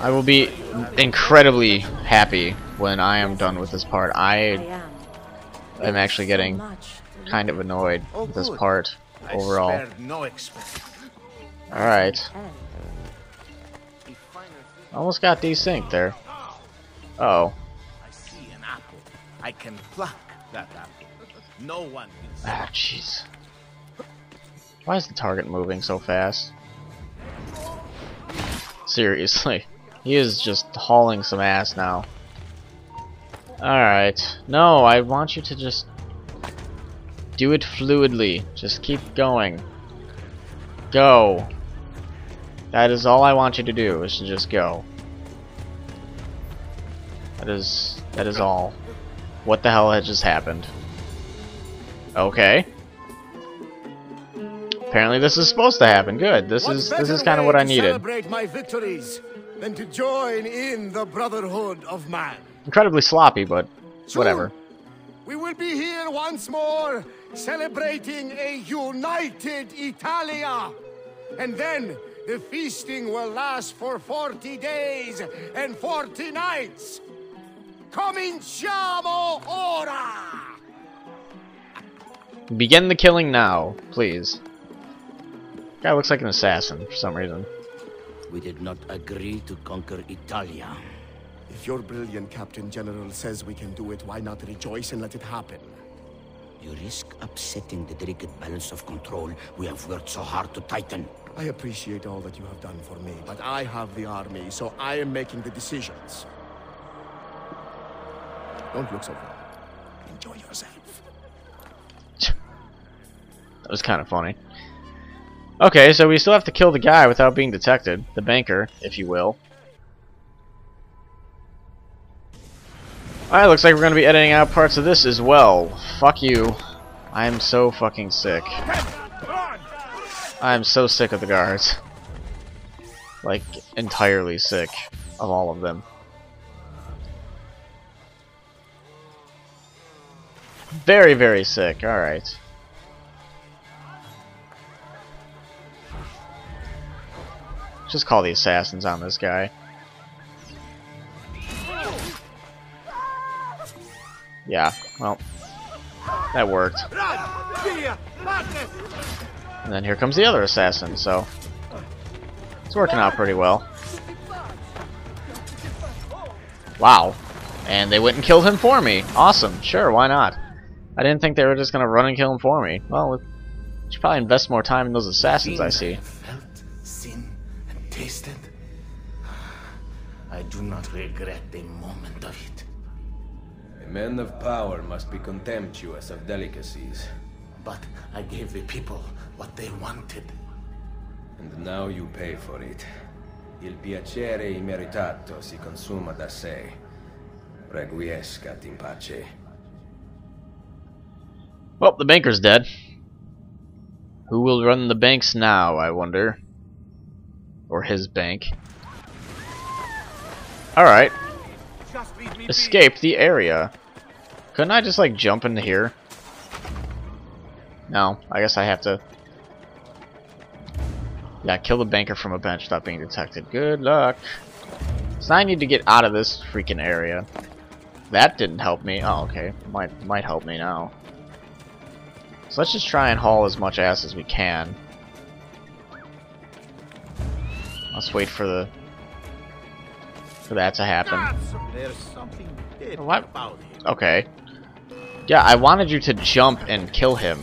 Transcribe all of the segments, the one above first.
I will be incredibly happy when I am done with this part. I am actually getting kind of annoyed with this part overall. Alright. Almost got desynced there. Uh oh. I see an apple. I can pluck that apple. No one Ah, jeez. Why is the target moving so fast? Seriously. He is just hauling some ass now. Alright. No, I want you to just do it fluidly. Just keep going. Go. That is all I want you to do, is to just go. That is that is all. What the hell had just happened? Okay. Apparently this is supposed to happen. Good. This What is this is kind of what I needed. Celebrate my victories than to join in the brotherhood of man. Incredibly sloppy, but Soon, whatever. We will be here once more, celebrating a united Italia, and then the feasting will last for 40 days and 40 nights. Cominciamo ora! Begin the killing now, please. Guy looks like an assassin for some reason. We did not agree to conquer Italia. If your brilliant Captain General says we can do it, why not rejoice and let it happen? You risk upsetting the delicate balance of control we have worked so hard to tighten. I appreciate all that you have done for me, but I have the army, so I am making the decisions. Don't look so wrong. Enjoy yourself. That was kind of funny. Okay, so we still have to kill the guy without being detected. The banker, if you will. Alright, looks like we're going to be editing out parts of this as well. Fuck you. I am so fucking sick. I am so sick of the guards. Like, entirely sick of all of them. Very, very sick. Alright. Just call the assassins on this guy. Yeah, well, that worked. And then here comes the other assassin, so it's working out pretty well. Wow. And they went and killed him for me. Awesome. Sure, why not? I didn't think they were just gonna run and kill him for me. Well, we should probably invest more time in those assassins I see. Felt, tasted. I do not regret a moment of it. A man of power must be contemptuous of delicacies. But I gave the people what they wanted. And now you pay for it. Il piacere immeritato si consuma da sé. Requiescat in pace. Well, the banker's dead. Who will run the banks now, I wonder? Or his bank. Alright. Escape the area. Couldn't I just, like, jump into here? No, I guess I have to... Yeah, kill the banker from a bench without being detected. Good luck. So I need to get out of this freaking area. That didn't help me. Oh, okay. Might might help me now. So let's just try and haul as much ass as we can. Let's wait for the for that to happen. There's something dead What? about it. Okay. Yeah, I wanted you to jump and kill him.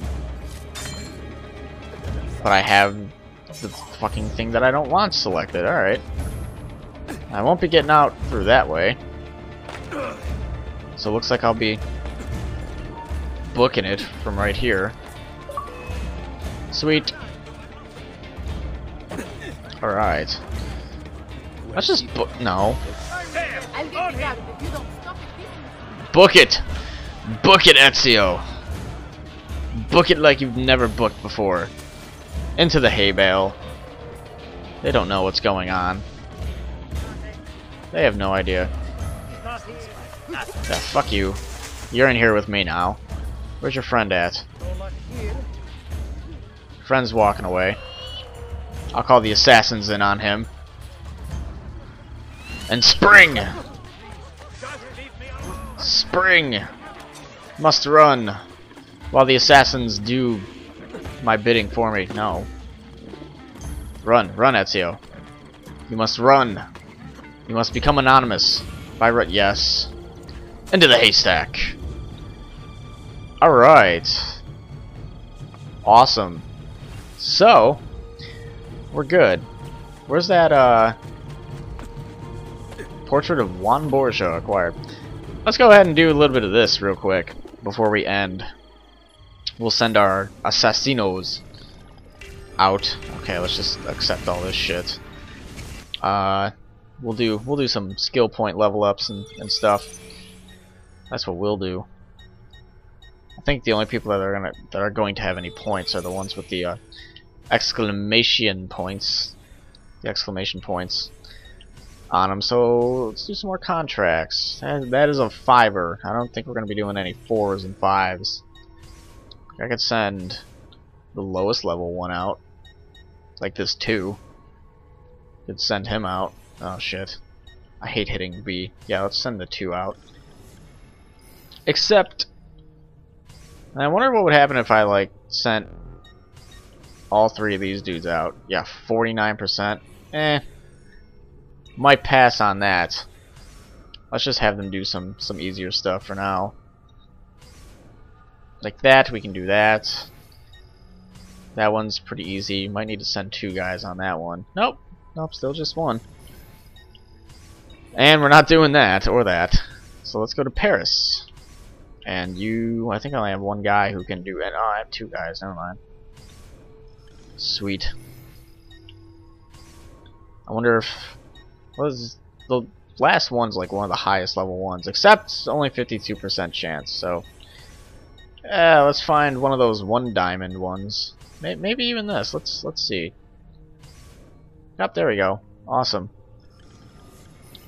But I have the fucking thing that I don't want selected. Alright. I won't be getting out through that way. So it looks like I'll be booking it from right here. Sweet. Alright. Let's just book. No. I'll get you out if you don't stop this. Book it! Book it, Ezio! Book it like you've never booked before. Into the hay bale. They don't know what's going on. They have no idea. Yeah, fuck you. You're in here with me now. Where's your friend at? Friend's walking away. I'll call the assassins in on him. And spring! Spring! Must run! While the assassins do my bidding for me. No. Run, run, Ezio. You must run. You must become anonymous. By rut, yes. Into the haystack. Alright. Awesome. So, we're good. Where's that, uh... Portrait of Juan Borgia acquired. Let's go ahead and do a little bit of this real quick before we end. We'll send our assassinos out. Okay, let's just accept all this shit. Uh, we'll do we'll do some skill point level ups and, and stuff. That's what we'll do. I think the only people that are gonna that are going to have any points are the ones with the uh, exclamation points, the exclamation points on them. So let's do some more contracts. That, that is a fiver. I don't think we're gonna be doing any fours and fives. I could send the lowest level one out, like this two. Could send him out. Oh shit. I hate hitting B. Yeah, let's send the two out. Except, and I wonder what would happen if I like sent all three of these dudes out. Yeah, 49%. Eh. Might pass on that. Let's just have them do some some easier stuff for now. Like that, we can do that. That one's pretty easy. Might need to send two guys on that one. Nope. Nope, still just one. And we're not doing that, or that. So let's go to Paris. And you, I think I only have one guy who can do it. Oh, I have two guys, never mind. Sweet. I wonder if... Was the last one's like one of the highest level ones, except only 52% chance, so... Let's find one of those one diamond ones. Maybe even this. Let's let's see. Yep, there we go. Awesome.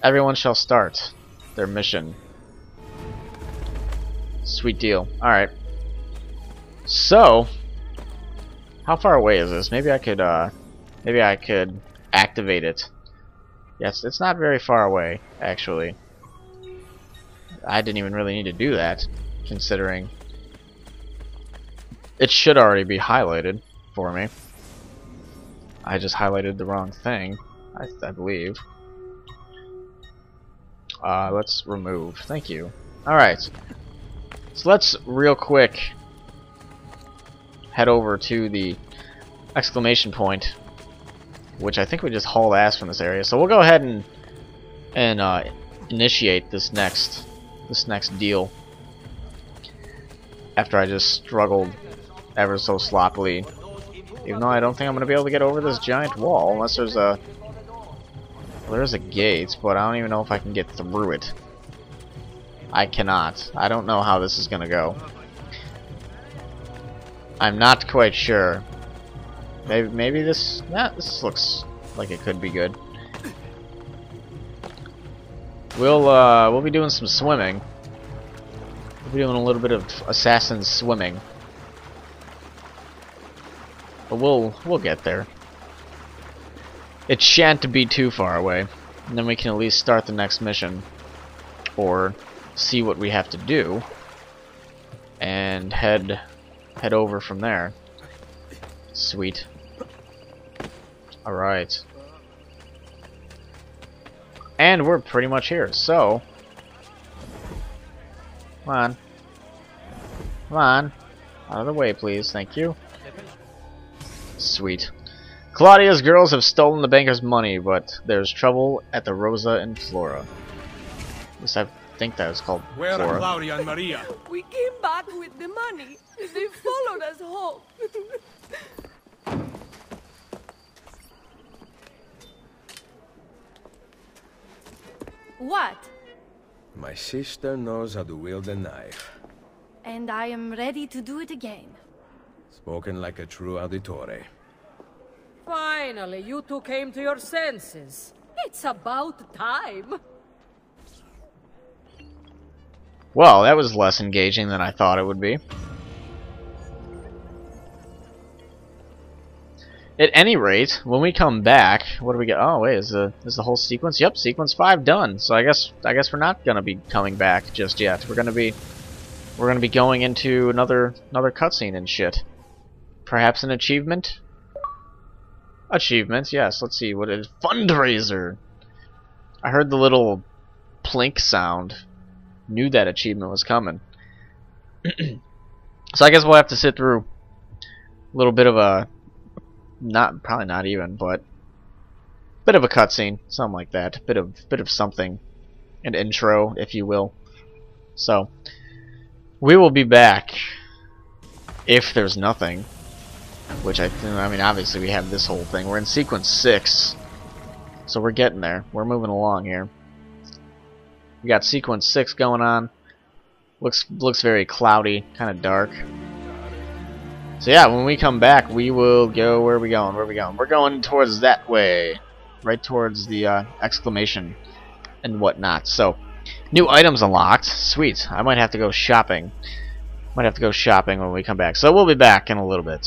Everyone shall start their mission. Sweet deal. Alright. So, how far away is this? Maybe I could, uh, maybe I could activate it. Yes, it's not very far away, actually. I didn't even really need to do that, considering it should already be highlighted for me. I just highlighted the wrong thing, I, I believe. Uh, let's remove. Thank you. Alright. So let's real quick head over to the exclamation point, which I think we just hauled ass from this area. So we'll go ahead and and uh, initiate this next this next deal after I just struggled ever so sloppily. Even though I don't think I'm going to be able to get over this giant wall unless there's a... Well, there's a gate, but I don't even know if I can get through it. I cannot. I don't know how this is going to go. I'm not quite sure. Maybe maybe this... Nah, this looks like it could be good. We'll, uh, we'll be doing some swimming. We'll be doing a little bit of assassin swimming. But we'll we'll get there. It shan't be too far away. And then we can at least start the next mission. Or see what we have to do. And head head over from there. Sweet. Alright. And we're pretty much here, so Come on. Come on. Out of the way, please. Thank you. Sweet. Claudia's girls have stolen the banker's money, but there's trouble at the Rosa in Fiore. At least I think that was called Where Flora. are Claudia and Maria? We came back with the money. They followed us home. what? My sister knows how to wield a knife. And I am ready to do it again. Spoken like a true auditore. Finally, you two came to your senses. It's about time. Well, that was less engaging than I thought it would be. at any rate, when we come back, what do we get? Oh wait, is the is the whole sequence? Yep, sequence five done. So I guess I guess we're not gonna be coming back just yet. We're gonna be we're gonna be going into another another cutscene and shit. Perhaps an achievement. Achievements, yes. Let's see what is. Fundraiser. I heard the little plink sound. Knew that achievement was coming. so I guess we'll have to sit through a little bit of a not probably not even, but bit of a cutscene, something like that. Bit of bit of something, an intro, if you will. So we will be back if there's nothing, which I I mean obviously we have this whole thing. We're in sequence six, so we're getting there. We're moving along here. We got sequence six going on. Looks looks very cloudy, kind of dark. So yeah, when we come back, we will go. Where are we going? Where are we going? We're going towards that way, right towards the uh, exclamation and whatnot. So, new items unlocked. Sweet. I might have to go shopping. Might have to go shopping when we come back. So we'll be back in a little bit.